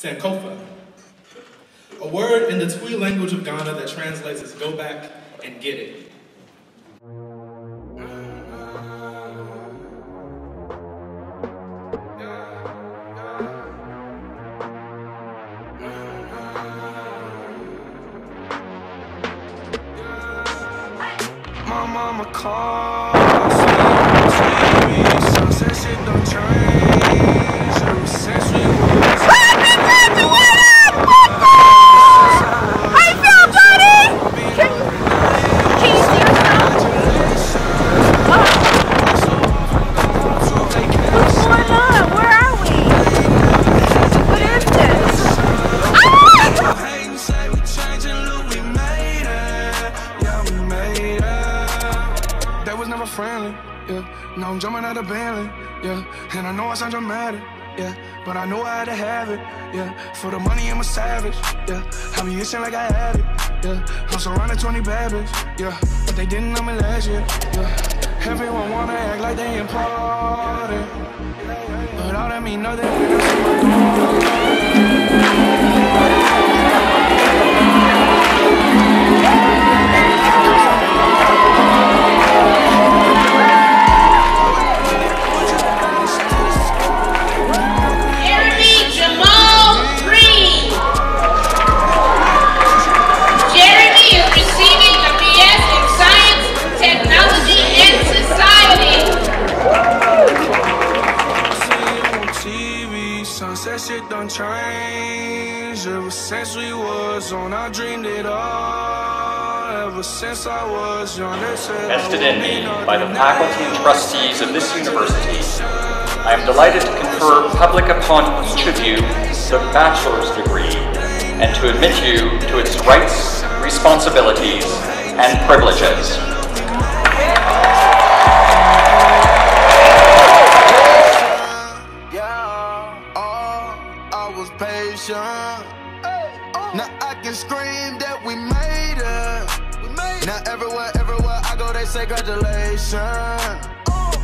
Sankofa, a word in the Twi language of Ghana that translates as go back and get it. My mama shit don't change. Friendly, yeah. Now I'm jumping out of Bentley, yeah. And I know I sound dramatic, yeah. But I know I had to have it, yeah. For the money, I'm a savage, yeah. I be itching like I had it, yeah. I'm surrounded 20 bad yeah. But they didn't know me last year, yeah. Everyone wanna act like they important. But all that mean nothing done changed. Ever since we was on, I dreamed it all. Ever since I was young, Vested in me by the faculty and trustees of this university, I am delighted to confer public upon each of you the bachelor's degree and to admit you to its rights, responsibilities, and privileges. Patient. Now I can scream that we made it. Now everywhere, everywhere I go, they say congratulations. Uh.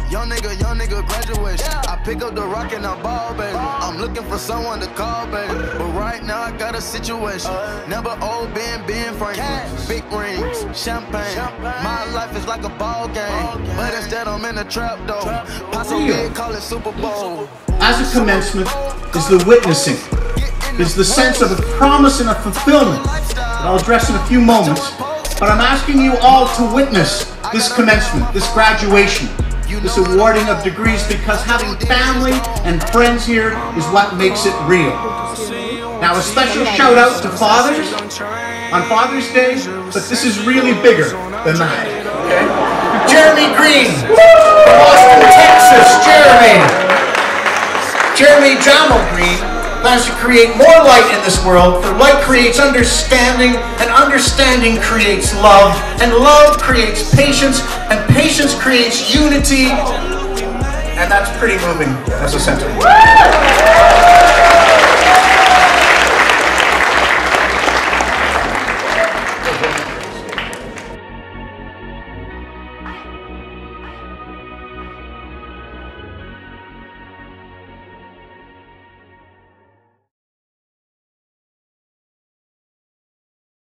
Young nigga, young nigga, graduation. I pick up the rock and I ball, baby. I'm looking for someone to call, baby. But right now I got a situation. Uh. Never old Ben, Ben Franklin. Big rings, champagne. My life is like a ball game. But instead I'm in a trap, though. Paso big, call it Super Bowl. as a commencement is the witnessing, is the sense of a promise and a fulfillment that I'll address in a few moments. But I'm asking you all to witness this commencement, this graduation, this awarding of degrees because having family and friends here is what makes it real. Now, a special shout out to fathers on Father's Day, but this is really bigger than that. Okay? Jeremy Green, from Austin, Texas. Jeremy. Jeremy Jamal Green plans to create more light in this world, for light creates understanding, and understanding creates love, and love creates patience, and patience creates unity, and that's pretty moving as a sentiment.